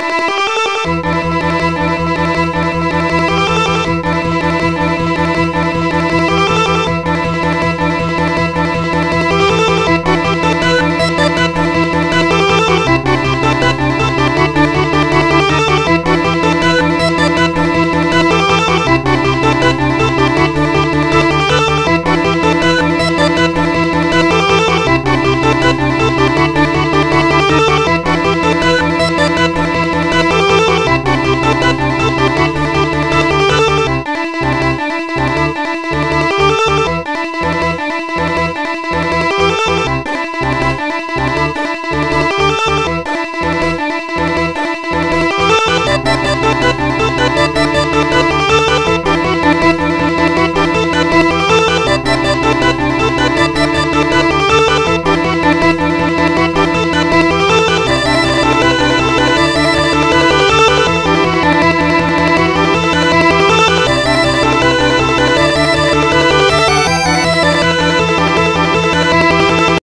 you